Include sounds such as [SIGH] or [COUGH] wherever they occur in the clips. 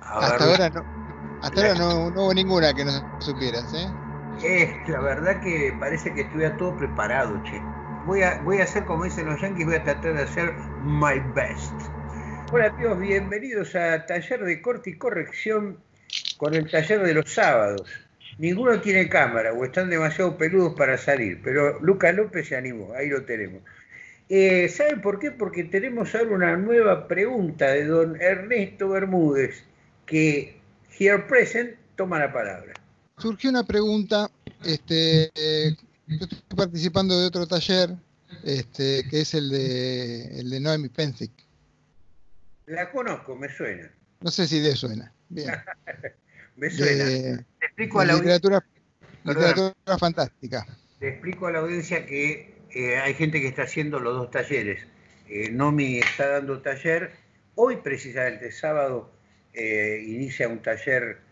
hasta ahora no, hasta ahora no, hubo ninguna que no supieras, ¿eh? Eh, la verdad que parece que estuviera todo preparado, che. Voy a, voy a hacer como dicen los yankees, voy a tratar de hacer my best. Hola amigos, bienvenidos a Taller de Corte y Corrección con el taller de los sábados. Ninguno tiene cámara o están demasiado peludos para salir, pero Lucas López se animó, ahí lo tenemos. Eh, ¿Saben por qué? Porque tenemos ahora una nueva pregunta de don Ernesto Bermúdez, que here present toma la palabra. Surgió una pregunta, este, yo estoy participando de otro taller, este, que es el de, el de Noemi Penzic. La conozco, me suena. No sé si le suena. Bien. [LAUGHS] me suena. Te explico a la literatura, literatura fantástica. Te explico a la audiencia que eh, hay gente que está haciendo los dos talleres. Eh, Nomi está dando taller. Hoy, precisamente, sábado, eh, inicia un taller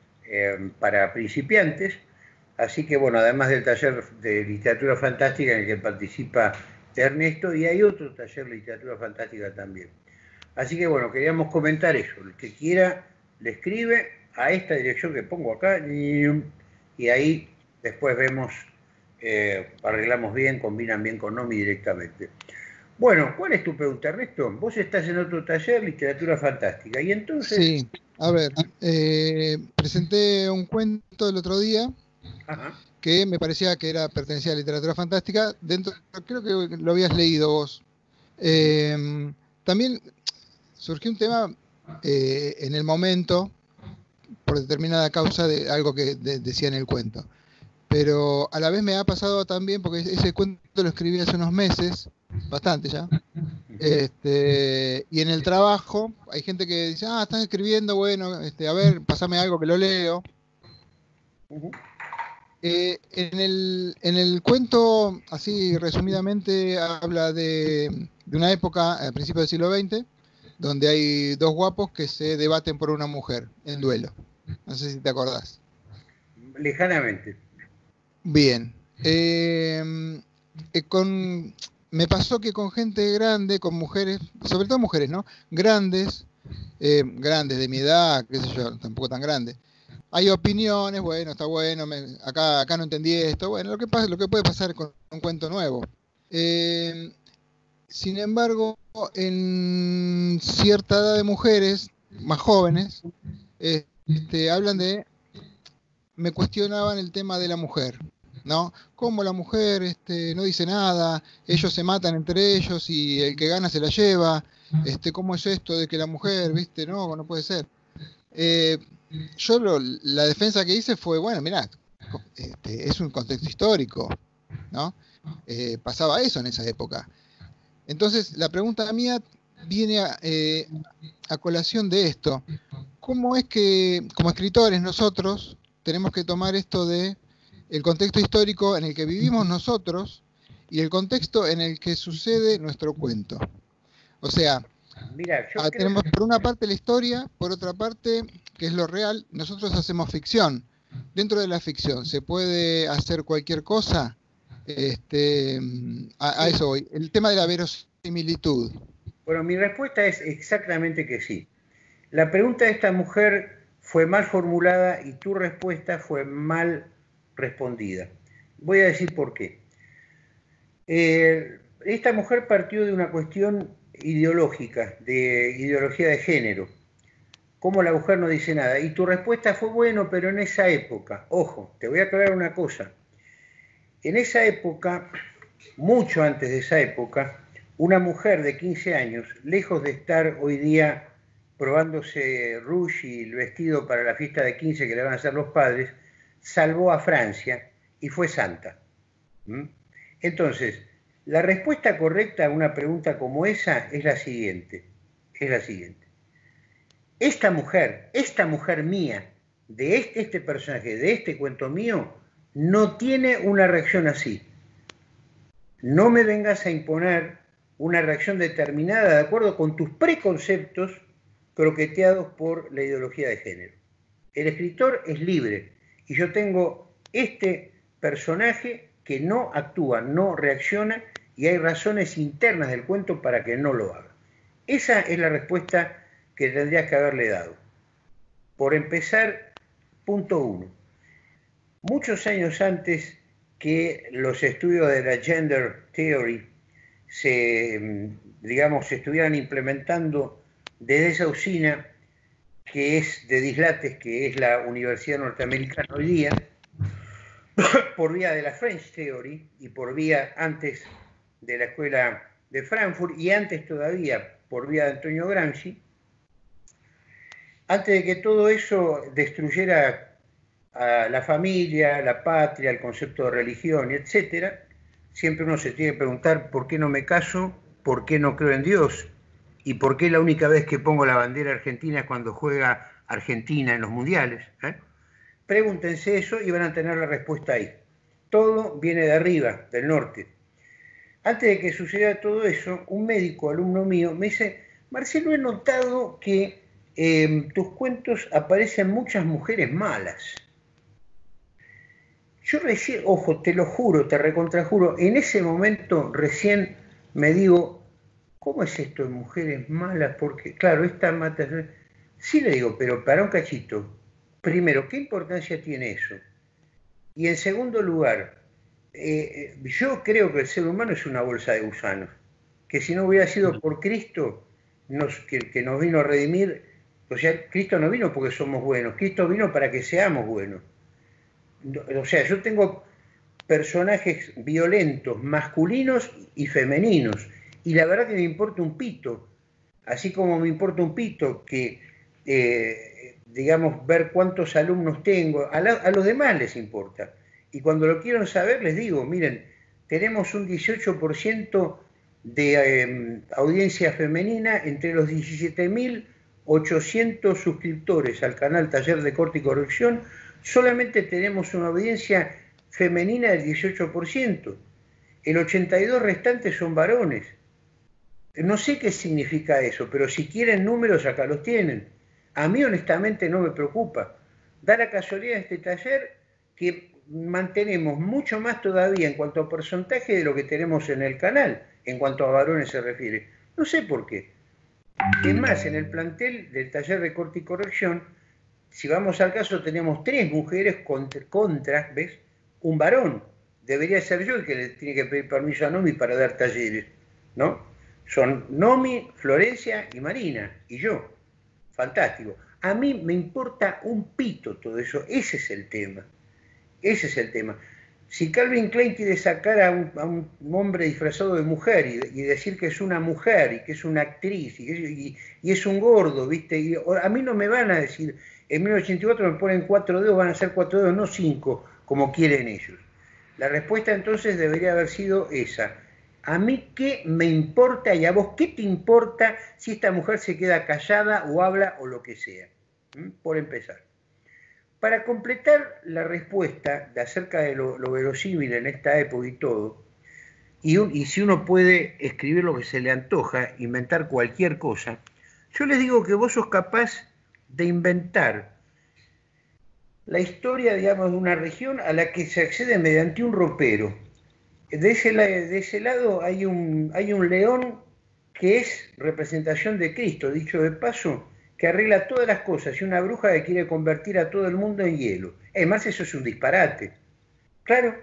para principiantes. Así que, bueno, además del taller de literatura fantástica en el que participa Ernesto, y hay otro taller de literatura fantástica también. Así que, bueno, queríamos comentar eso. El que quiera le escribe a esta dirección que pongo acá y ahí después vemos eh, arreglamos bien, combinan bien con Nomi directamente. Bueno, ¿cuál es tu pregunta, Ernesto? Vos estás en otro taller, literatura fantástica, y entonces... Sí, a ver, eh, presenté un cuento el otro día que me parecía que era pertenecía a literatura fantástica, dentro, creo que lo habías leído vos. Eh, también surgió un tema en el momento, por determinada causa de algo que decía en el cuento pero a la vez me ha pasado también, porque ese cuento lo escribí hace unos meses, bastante ya, este, y en el trabajo hay gente que dice, ah, estás escribiendo, bueno, este, a ver, pasame algo que lo leo. Eh, en, el, en el cuento, así resumidamente, habla de, de una época, a principios del siglo XX, donde hay dos guapos que se debaten por una mujer en duelo. No sé si te acordás. Lejanamente. Bien. Eh, con, me pasó que con gente grande, con mujeres, sobre todo mujeres, ¿no? Grandes, em, grandes de mi edad, qué sé yo, tampoco tan grandes. Hay opiniones, bueno, está bueno, acá, acá no entendí esto, bueno, lo que, pasa, lo que puede pasar con un cuento nuevo. Em, sin embargo, en cierta edad de mujeres, más jóvenes, este, hablan de, me cuestionaban el tema de la mujer. ¿No? Como la mujer este, no dice nada, ellos se matan entre ellos y el que gana se la lleva, este, ¿cómo es esto de que la mujer, viste, no, no puede ser? Eh, yo la defensa que hice fue, bueno, mirá, este, es un contexto histórico, ¿no? Eh, pasaba eso en esa época. Entonces, la pregunta mía viene a, eh, a colación de esto. ¿Cómo es que, como escritores, nosotros tenemos que tomar esto de el contexto histórico en el que vivimos nosotros y el contexto en el que sucede nuestro cuento. O sea, ah, tenemos por una parte la historia, por otra parte, que es lo real, nosotros hacemos ficción. Dentro de la ficción, ¿se puede hacer cualquier cosa? Este, a, eso voy. El tema de la verosimilitud. Bueno, mi respuesta es exactamente que sí. La pregunta de esta mujer fue mal formulada y tu respuesta fue mal respondida. Voy a decir por qué. Eh, esta mujer partió de una cuestión ideológica, de ideología de género. ¿Cómo la mujer no dice nada? Y tu respuesta fue bueno, pero en esa época, ojo, te voy a aclarar una cosa. En esa época, mucho antes de esa época, una mujer de 15 años, lejos de estar hoy día probándose rouge y el vestido para la fiesta de 15 que le van a hacer los padres, salvó a Francia y fue santa. ¿Mm? Entonces, la respuesta correcta a una pregunta como esa es la siguiente, es la siguiente. Esta mujer, esta mujer mía, de este, este personaje, de este cuento mío, no tiene una reacción así. No me vengas a imponer una reacción determinada de acuerdo con tus preconceptos croqueteados por la ideología de género. El escritor es libre, y yo tengo este personaje que no actúa, no reacciona y hay razones internas del cuento para que no lo haga. Esa es la respuesta que tendrías que haberle dado. Por empezar, punto uno. Muchos años antes que los estudios de la gender theory se, digamos, se estuvieran implementando desde esa usina que es de Dislates, que es la Universidad Norteamericana hoy día, [COUGHS] por vía de la French Theory y por vía antes de la Escuela de Frankfurt y antes todavía por vía de Antonio Gramsci, antes de que todo eso destruyera a la familia, la patria, el concepto de religión, etc., siempre uno se tiene que preguntar por qué no me caso, por qué no creo en Dios y por qué la única vez que pongo la bandera argentina es cuando juega Argentina en los mundiales. ¿eh? Pregúntense eso y van a tener la respuesta ahí. Todo viene de arriba, del norte. Antes de que suceda todo eso, un médico, alumno mío, me dice, Marcelo, he notado que en tus cuentos aparecen muchas mujeres malas. Yo recién, ojo, te lo juro, te recontrajuro, en ese momento recién me digo, ¿cómo es esto de mujeres malas? Porque, claro, esta mata... Sí le digo, pero para un cachito, primero, ¿qué importancia tiene eso? Y en segundo lugar, eh, yo creo que el ser humano es una bolsa de gusanos, que si no hubiera sido por Cristo, que, nos vino a redimir, o sea, Cristo no vino porque somos buenos, Cristo vino para que seamos buenos. O sea, yo tengo personajes violentos, masculinos y femeninos, y la verdad que me importa un pito, así como me importa un pito que, eh, digamos, ver cuántos alumnos tengo, a los demás les importa y cuando lo quiero saber les digo, miren, tenemos un 18% de em, audiencia femenina entre los 17.800 suscriptores al canal Taller de Corte y Corrección, solamente tenemos una audiencia femenina del 18%. El 82 restante son varones. No sé qué significa eso, pero si quieren números acá los tienen. A mí honestamente no me preocupa. Da la casualidad de este taller que mantenemos mucho más todavía en cuanto a porcentaje de lo que tenemos en el canal, en cuanto a varones se refiere. No sé por qué. Es más, en el plantel del taller de corte y corrección, si vamos al caso, tenemos tres mujeres contra, ¿ves? Un varón. Debería ser yo el que le tiene que pedir permiso a Nomi para dar talleres, ¿no? Son Nomi, Florencia y Marina, y yo. Fantástico. A mí me importa un pito todo eso, ese es el tema. Ese es el tema. Si Calvin Klein quiere sacar a un, hombre disfrazado de mujer y, decir que es una mujer y que es una actriz y, es un gordo, ¿viste? a mí no me van a decir, en 1984 me ponen cuatro dedos, van a ser cuatro dedos, no cinco, como quieren ellos. La respuesta entonces debería haber sido esa. ¿A mí qué me importa y a vos qué te importa si esta mujer se queda callada o habla o lo que sea? Por empezar. Para completar la respuesta de acerca de lo, verosímil en esta época y todo, y, si uno puede escribir lo que se le antoja, inventar cualquier cosa, yo les digo que vos sos capaz de inventar la historia, digamos, de una región a la que se accede mediante un ropero. De ese, de ese lado hay un, hay un león que es representación de Cristo, dicho de paso, que arregla todas las cosas y una bruja que quiere convertir a todo el mundo en hielo. Además, eso es un disparate. Claro.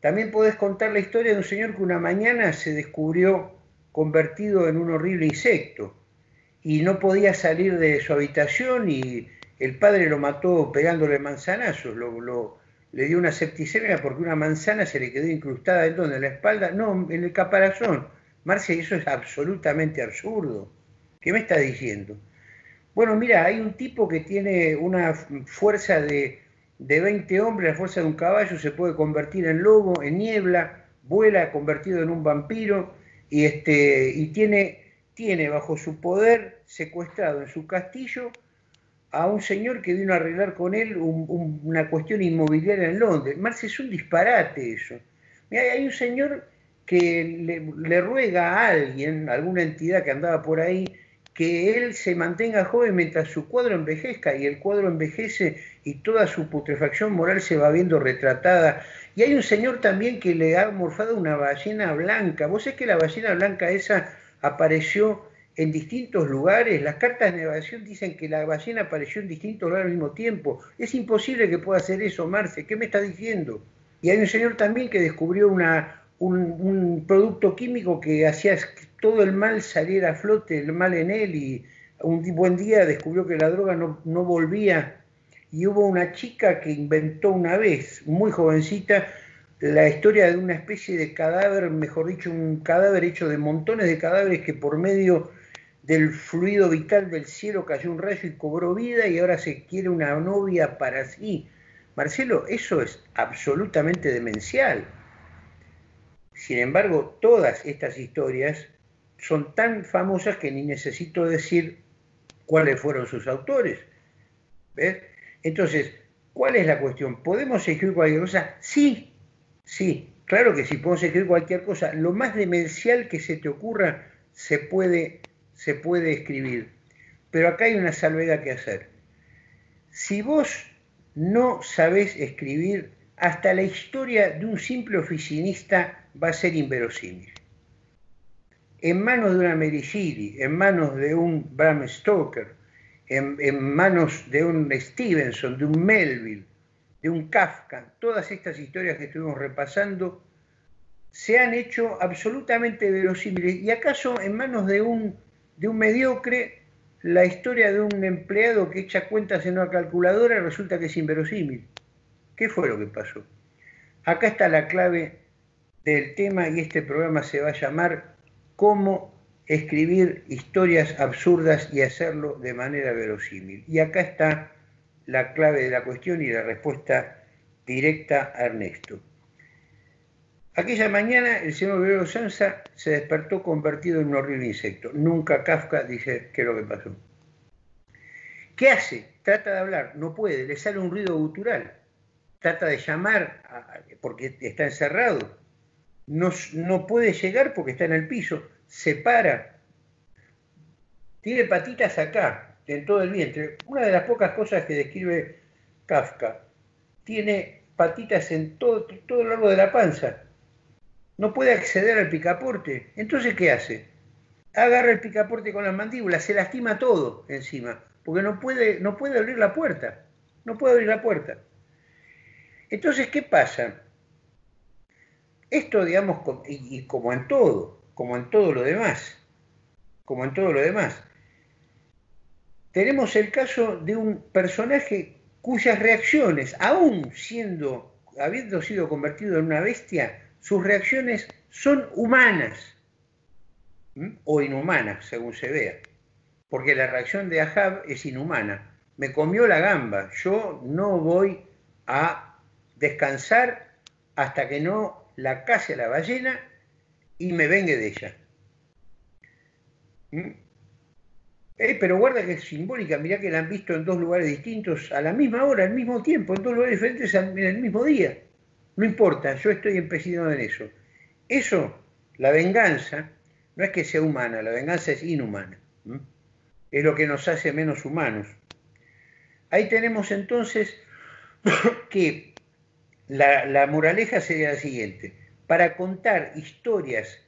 También podés contar la historia de un señor que una mañana se descubrió convertido en un horrible insecto y no podía salir de su habitación y el padre lo mató pegándole manzanazos, le dio una septicemia porque una manzana se le quedó incrustada en donde, en la espalda, no, en el caparazón. Marcia, eso es absolutamente absurdo. ¿Qué me está diciendo? Bueno, mira, hay un tipo que tiene una fuerza de, 20 hombres, la fuerza de un caballo, se puede convertir en lobo, en niebla, vuela convertido en un vampiro y, este, y tiene, tiene bajo su poder secuestrado en su castillo a un señor que vino a arreglar con él una cuestión inmobiliaria en Londres. Marce, es un disparate eso. Mira, hay un señor que le, le, ruega a alguien, alguna entidad que andaba por ahí, que él se mantenga joven mientras su cuadro envejezca y el cuadro envejece y toda su putrefacción moral se va viendo retratada. Y hay un señor también que le ha morfado una ballena blanca. Vos es que la ballena blanca esa apareció en distintos lugares. Las cartas de navegación dicen que la ballena apareció en distintos lugares al mismo tiempo. Es imposible que pueda hacer eso, Marce. ¿Qué me está diciendo? Y hay un señor también que descubrió una, un, producto químico que hacía que todo el mal saliera a flote, el mal en él, y un buen día descubrió que la droga no, no volvía. Y hubo una chica que inventó una vez, muy jovencita, la historia de una especie de cadáver, mejor dicho, un cadáver hecho de montones de cadáveres que por medio del fluido vital del cielo cayó un rayo y cobró vida y ahora se quiere una novia para sí. Marcelo, eso es absolutamente demencial. Sin embargo, todas estas historias son tan famosas que ni necesito decir cuáles fueron sus autores. ¿Ves? Entonces, ¿cuál es la cuestión? ¿Podemos escribir cualquier cosa? Sí, sí, claro que sí, podemos escribir cualquier cosa. Lo más demencial que se te ocurra se puede, se puede escribir. Pero acá hay una salvedad que hacer. Si vos no sabés escribir, hasta la historia de un simple oficinista va a ser inverosímil. En manos de una Mary en manos de un Bram Stoker, en, en, manos de un Stevenson, de un Melville, de un Kafka, todas estas historias que estuvimos repasando se han hecho absolutamente verosímiles. ¿Y acaso en manos de un, de un mediocre la historia de un empleado que echa cuentas en una calculadora resulta que es inverosímil. ¿Qué fue lo que pasó? Acá está la clave del tema y este programa se va a llamar Cómo escribir historias absurdas y hacerlo de manera verosímil. Y acá está la clave de la cuestión y la respuesta directa a Ernesto. Aquella mañana el señor Guerrero Sansa se despertó convertido en un horrible insecto. Nunca Kafka dice qué es lo que pasó. ¿Qué hace? Trata de hablar, no puede, le sale un ruido gutural. Trata de llamar porque está encerrado. No, no puede llegar porque está en el piso. Se para. Tiene patitas acá, en todo el vientre. Una de las pocas cosas que describe Kafka. Tiene patitas en todo, todo lo largo de la panza no puede acceder al picaporte. Entonces, ¿qué hace? Agarra el picaporte con las mandíbulas, se lastima todo encima, porque no puede, no puede abrir la puerta. No puede abrir la puerta. Entonces, ¿qué pasa? Esto, digamos, y como en todo, como en todo lo demás, como en todo lo demás, tenemos el caso de un personaje cuyas reacciones, aún siendo, habiendo sido convertido en una bestia, sus reacciones son humanas o inhumanas, según se vea. Porque la reacción de Ahab es inhumana. Me comió la gamba, yo no voy a descansar hasta que no la case a la ballena y me vengue de ella. Eh, pero guarda que es simbólica, mirá que la han visto en dos lugares distintos a la misma hora, al mismo tiempo, en dos lugares diferentes en el mismo día. No importa, yo estoy empecinado en eso. Eso, la venganza, no es que sea humana, la venganza es inhumana. Es lo que nos hace menos humanos. Ahí tenemos entonces [COUGHS] que la, la moraleja sería la siguiente. Para contar historias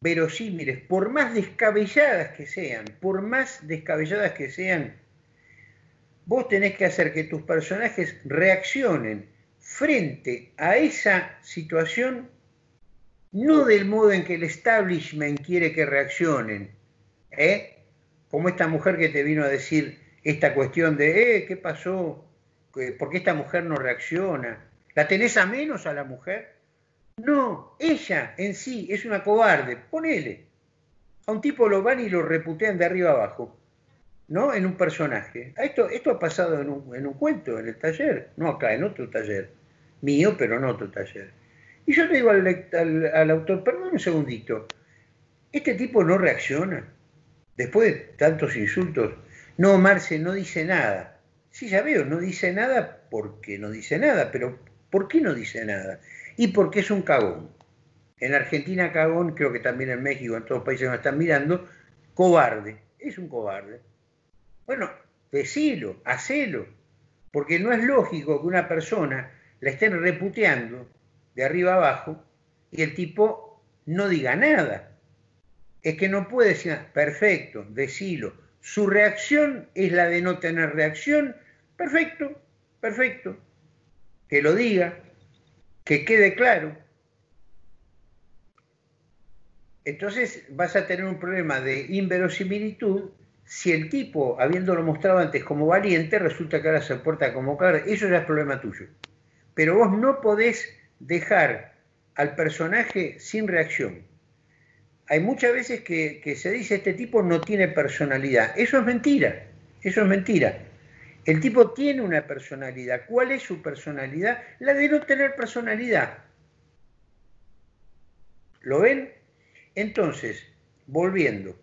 verosímiles, por más descabelladas que sean, por más descabelladas que sean, vos tenés que hacer que tus personajes reaccionen frente a esa situación, no del modo en que el establishment quiere que reaccionen, ¿eh? como esta mujer que te vino a decir esta cuestión de, eh, ¿qué pasó? ¿Por qué esta mujer no reacciona? ¿La tenés a menos a la mujer? No, ella en sí es una cobarde, ponele. A un tipo lo van y lo reputean de arriba abajo, ¿no? En un personaje. Esto, esto ha pasado en un, en un cuento, en el taller, no acá, en otro taller mío, pero no otro taller. Y yo le digo al, autor, perdón un segundito, este tipo no reacciona después de tantos insultos. No, Marce, no dice nada. Sí, ya veo, no dice nada porque no dice nada, pero ¿por qué no dice nada? Y porque es un cagón. En Argentina cagón, creo que también en México, en todos los países nos están mirando, cobarde, es un cobarde. Bueno, decilo, hacelo, porque no es lógico que una persona la estén reputeando de arriba abajo y el tipo no diga nada. es que no puede decir, perfecto, decilo. Su reacción es la de no tener reacción, perfecto, perfecto. Que lo diga, que quede claro. Entonces vas a tener un problema de inverosimilitud si el tipo, habiéndolo mostrado antes como valiente, resulta que ahora se porta como cara. Eso ya es problema tuyo. Pero vos no podés dejar al personaje sin reacción hay muchas veces que, se dice este tipo no tiene personalidad. Eso es mentira, eso es mentira. El tipo tiene una personalidad. ¿Cuál es su personalidad? La de no tener personalidad. ¿Lo ven? Entonces, volviendo,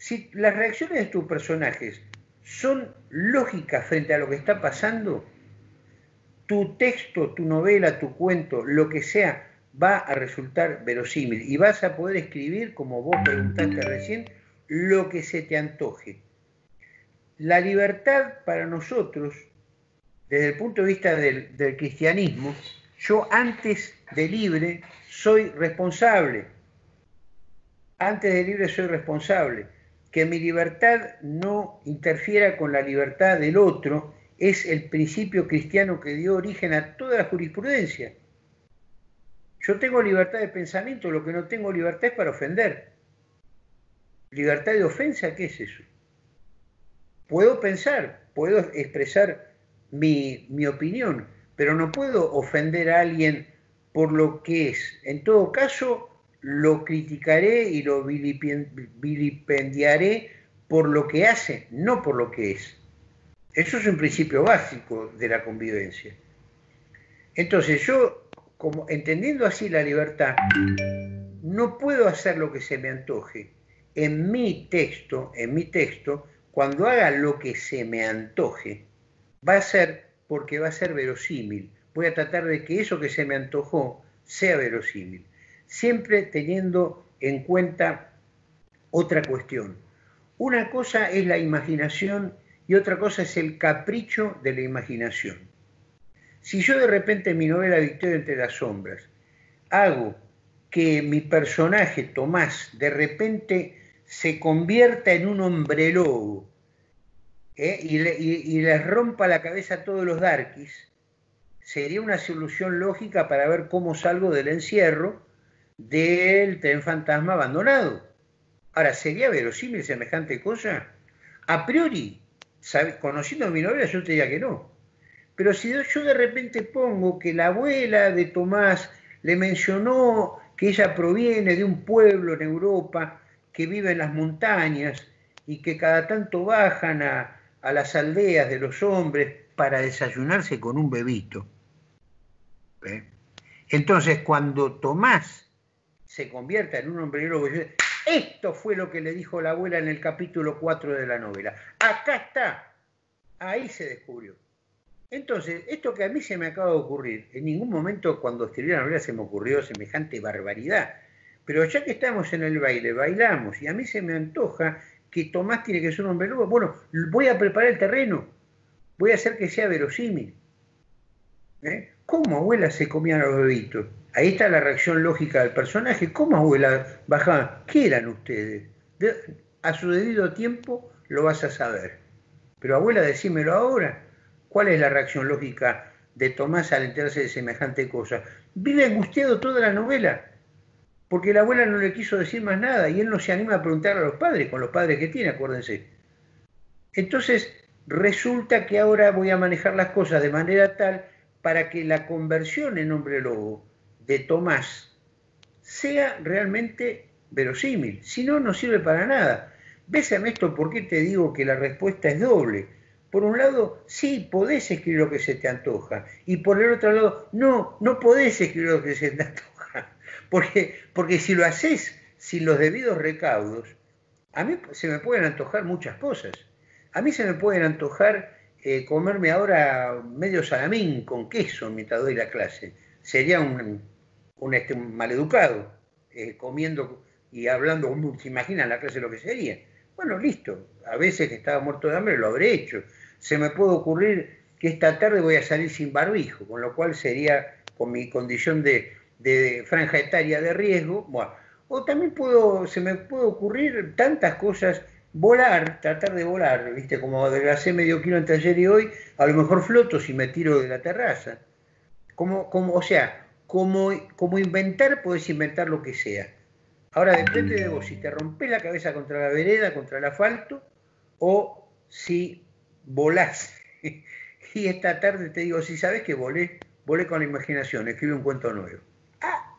si las reacciones de tus personajes son lógicas frente a lo que está pasando, tu texto, tu novela, tu cuento, lo que sea, va a resultar verosímil y vas a poder escribir, como vos preguntaste recién, lo que se te antoje. La libertad para nosotros, desde el punto de vista del, cristianismo, yo antes de libre soy responsable. Antes de libre soy responsable. Que mi libertad no interfiera con la libertad del otro es el principio cristiano que dio origen a toda la jurisprudencia. Yo tengo libertad de pensamiento, lo que no tengo libertad es para ofender. ¿Libertad de ofensa qué es eso? Puedo pensar, puedo expresar mi, opinión, pero no puedo ofender a alguien por lo que es. En todo caso, lo criticaré y lo vilipendiaré por lo que hace, no por lo que es. Eso es un principio básico de la convivencia. Entonces yo como entendiendo así la libertad, no puedo hacer lo que se me antoje. En mi texto, en mi texto, cuando haga lo que se me antoje, va a ser porque va a ser verosímil. Voy a tratar de que eso que se me antojó sea verosímil. Siempre teniendo en cuenta otra cuestión. Una cosa es la imaginación y otra cosa es el capricho de la imaginación. Si yo de repente en mi novela Victoria entre las sombras hago que mi personaje, Tomás, de repente se convierta en un hombre lobo ¿eh? y, le, rompa la cabeza a todos los darkies, sería una solución lógica para ver cómo salgo del encierro del tren fantasma abandonado. Ahora, ¿sería verosímil semejante cosa? A priori, conociendo mi novela, yo te diría que no. Pero si yo de repente pongo que la abuela de Tomás le mencionó que ella proviene de un pueblo en Europa que vive en las montañas y que cada tanto bajan a, las aldeas de los hombres para desayunarse con un bebito. ¿eh? Entonces, cuando Tomás se convierta en un hombre lobo, esto fue lo que le dijo la abuela en el capítulo 4 de la novela. Acá está. Ahí se descubrió. Entonces, esto que a mí se me acaba de ocurrir, en ningún momento cuando escribí la novela se me ocurrió semejante barbaridad. Pero ya que estamos en el baile, bailamos, y a mí se me antoja que Tomás tiene que ser un hombre lobo, bueno, voy a preparar el terreno, voy a hacer que sea verosímil. ¿Eh? ¿Cómo abuela se comían los bebitos? Ahí está la reacción lógica del personaje. ¿Cómo abuela bajaban? ¿Qué eran ustedes? a su debido tiempo lo vas a saber. Pero abuela, decímelo ahora. ¿Cuál es la reacción lógica de Tomás al enterarse de semejante cosa? Vive angustiado toda la novela, porque la abuela no le quiso decir más nada y él no se anima a preguntar a los padres, con los padres que tiene, acuérdense. Entonces, resulta que ahora voy a manejar las cosas de manera tal para que la conversión en hombre lobo de Tomás sea realmente verosímil. Si no, no sirve para nada. Bésame esto, ¿por qué te digo que la respuesta es doble? por un lado, sí, podés escribir lo que se te antoja. Y por el otro lado, no, no podés escribir lo que se te antoja. [LAUGHS] Porque, porque si lo haces sin los debidos recaudos, a mí se me pueden antojar muchas cosas. A mí se me pueden antojar eh, comerme ahora medio salamín con queso mientras doy la clase. Sería un, un, este, maleducado, eh, comiendo y hablando, se imaginan la clase lo que sería. Bueno, listo. A veces que estaba muerto de hambre lo habré hecho se me puede ocurrir que esta tarde voy a salir sin barbijo, con lo cual sería con mi condición de, franja etaria de riesgo, bueno, O también puedo, se me puede ocurrir tantas cosas, volar, tratar de volar, ¿viste? Como adelgacé medio kilo entre ayer y hoy, a lo mejor floto si me tiro de la terraza. Como, como, o sea, como, como inventar, puedes inventar lo que sea. Ahora depende de vos si te rompes la cabeza contra la vereda, contra el asfalto, o si volás. [LAUGHS] y esta tarde te digo, si sabes que volé, volé con la imaginación, escribe un cuento nuevo. Ah,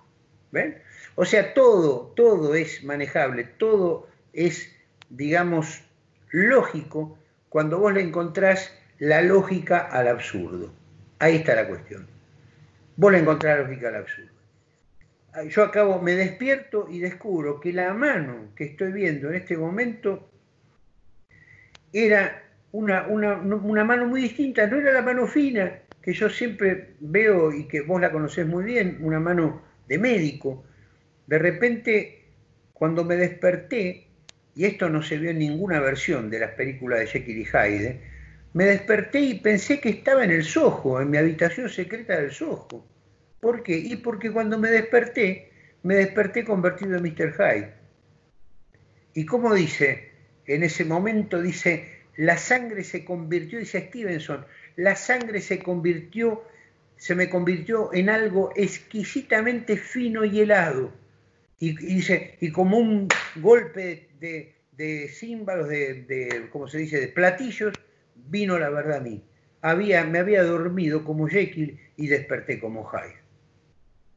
¿ven? O sea, todo, todo es manejable, todo es, digamos, lógico cuando vos le encontrás la lógica al absurdo. Ahí está la cuestión. Vos le encontrás la lógica al absurdo. Yo acabo, me despierto y descubro que la mano que estoy viendo en este momento era una, una, mano muy distinta, no era la mano fina que yo siempre veo y que vos la conocés muy bien, una mano de médico. De repente, cuando me desperté, y esto no se vio en ninguna versión de las películas de Jekyll y Hyde, me desperté y pensé que estaba en el Soho, en mi habitación secreta del Soho. ¿Por qué? Y porque cuando me desperté, me desperté convertido en Mr. Hyde. Y como dice, en ese momento dice, la sangre se convirtió, dice Stevenson, la sangre se convirtió, se me convirtió en algo exquisitamente fino y helado. Y, dice, y como un golpe de, de címbalos, de, ¿cómo se dice?, de platillos, vino la verdad a mí. Había, me había dormido como Jekyll y desperté como Hyde.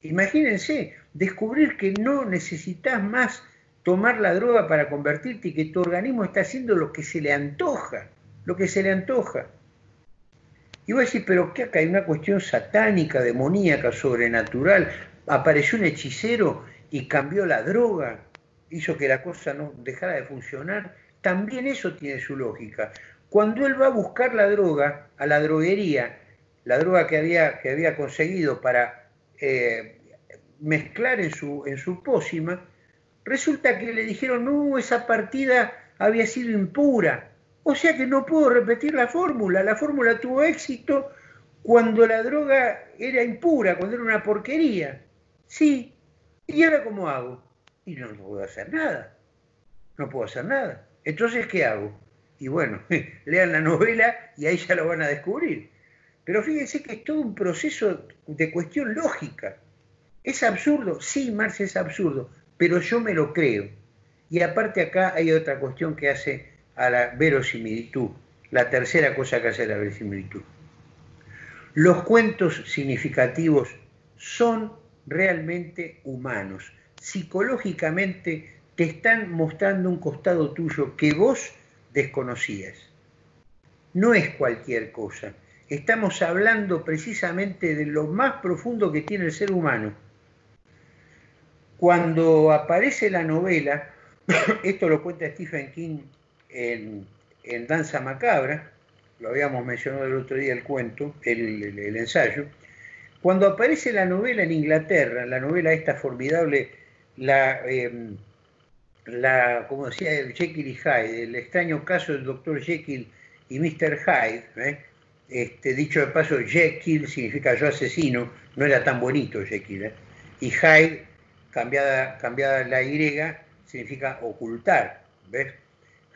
Imagínense, descubrir que no necesitas más tomar la droga para convertirte y que tu organismo está haciendo lo que se le antoja, lo que se le antoja. Y voy a decir, pero ¿qué acá hay una cuestión satánica, demoníaca, sobrenatural? Apareció un hechicero y cambió la droga, hizo que la cosa no dejara de funcionar. También eso tiene su lógica. Cuando él va a buscar la droga a la droguería, la droga que había, que había conseguido para eh, mezclar en su, en su pócima, resulta que le dijeron, no, esa partida había sido impura. O sea que no puedo repetir la fórmula. La fórmula tuvo éxito cuando la droga era impura, cuando era una porquería. Sí. ¿Y ahora cómo hago? Y no, puedo hacer nada. No puedo hacer nada. Entonces, ¿qué hago? Y bueno, [LAUGHS] lean la novela y ahí ya lo van a descubrir. Pero fíjense que es todo un proceso de cuestión lógica. ¿Es absurdo? Sí, Marce, es absurdo pero yo me lo creo. Y aparte acá hay otra cuestión que hace a la verosimilitud, la tercera cosa que hace la verosimilitud. Los cuentos significativos son realmente humanos. Psicológicamente te están mostrando un costado tuyo que vos desconocías. No es cualquier cosa. Estamos hablando precisamente de lo más profundo que tiene el ser humano cuando aparece la novela, [COUGHS] esto lo cuenta Stephen King en, Danza Macabra, lo habíamos mencionado el otro día el cuento, el, ensayo, cuando aparece la novela en Inglaterra, la novela esta formidable, la, em, como decía Jekyll y Hyde, el extraño caso del doctor Jekyll y Mr. Hyde, ¿eh? este, dicho de paso, Jekyll significa yo asesino, no era tan bonito Jekyll, ¿eh? y Hyde cambiada, la Y significa ocultar, ¿ves?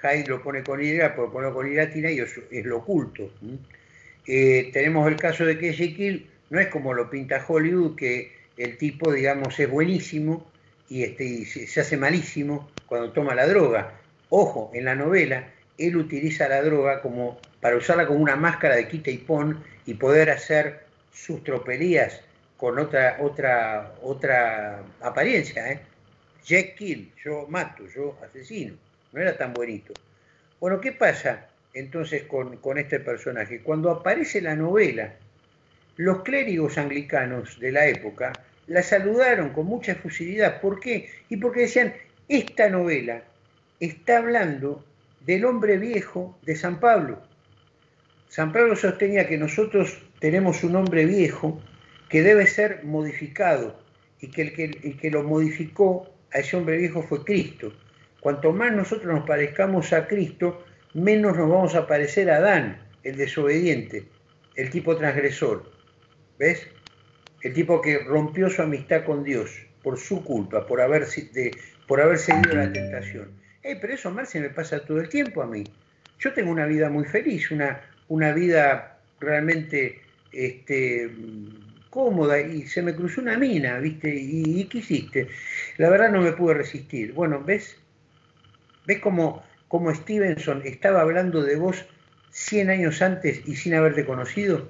Hyde lo pone con Y, por ponerlo con Y latina y es, lo oculto. Eh, tenemos el caso de que Jekyll no es como lo pinta Hollywood, que el tipo, digamos, es buenísimo y, este, se, hace malísimo cuando toma la droga. Ojo, en la novela, él utiliza la droga como para usarla como una máscara de quita y pon y poder hacer sus tropelías con otra, otra, otra apariencia, ¿eh? Jack Kill, yo mato, yo asesino. No era tan bonito. Bueno, ¿qué pasa entonces con, con este personaje? Cuando aparece la novela, los clérigos anglicanos de la época la saludaron con mucha efusividad. ¿Por qué? Y porque decían, esta novela está hablando del hombre viejo de San Pablo. San Pablo sostenía que nosotros tenemos un hombre viejo que debe ser modificado y que el, que que lo modificó a ese hombre viejo fue Cristo. Cuanto más nosotros nos parezcamos a Cristo, menos nos vamos a parecer a Adán, el desobediente, el tipo transgresor. ¿Ves? El tipo que rompió su amistad con Dios. por su culpa, por haber, de, por haber cedido a la tentación. Eh, pero eso, Marce, me pasa todo el tiempo a mí. Yo tengo una vida muy feliz, una, una vida realmente este, cómoda y se me cruzó una mina, ¿viste? ¿Y, qué hiciste? La verdad no me pude resistir. Bueno, ¿ves? ¿Ves cómo, cómo Stevenson estaba hablando de vos 100 años antes y sin haberte conocido?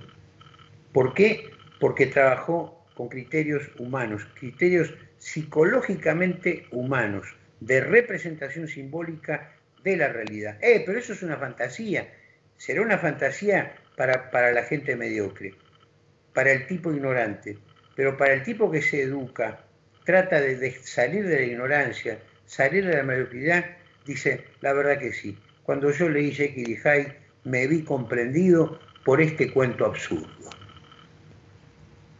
¿Por qué? Porque trabajó con criterios humanos, criterios psicológicamente humanos, de representación simbólica de la realidad. Eh, pero eso es una fantasía. Será una fantasía para, para la gente mediocre, para el tipo ignorante, pero para el tipo que se educa, trata de, salir de la ignorancia, salir de la mediocridad, dice, la verdad que sí. Cuando yo leí Jekyll y Hyde, me vi comprendido por este cuento absurdo.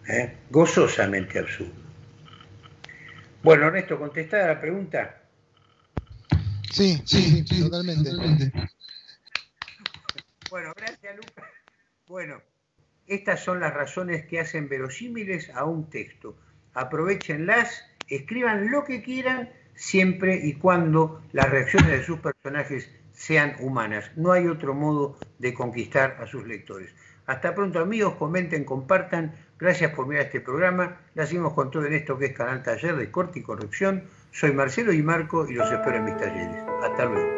¿Eh? Gozosamente absurdo. Bueno, Ernesto, contestada la pregunta. Sí, sí, sí, totalmente. Bueno, gracias, Lucas. Bueno, estas son las razones que hacen verosímiles a un texto. Aprovechenlas, escriban lo que quieran, siempre y cuando las reacciones de sus personajes sean humanas. No hay otro modo de conquistar a sus lectores. Hasta pronto amigos, comenten, compartan. Gracias por mirar este programa. Le hacemos con todo en esto que es Canal Taller de Corte y Corrección. Soy Marcelo y Marco y los espero en mis talleres. Hasta luego.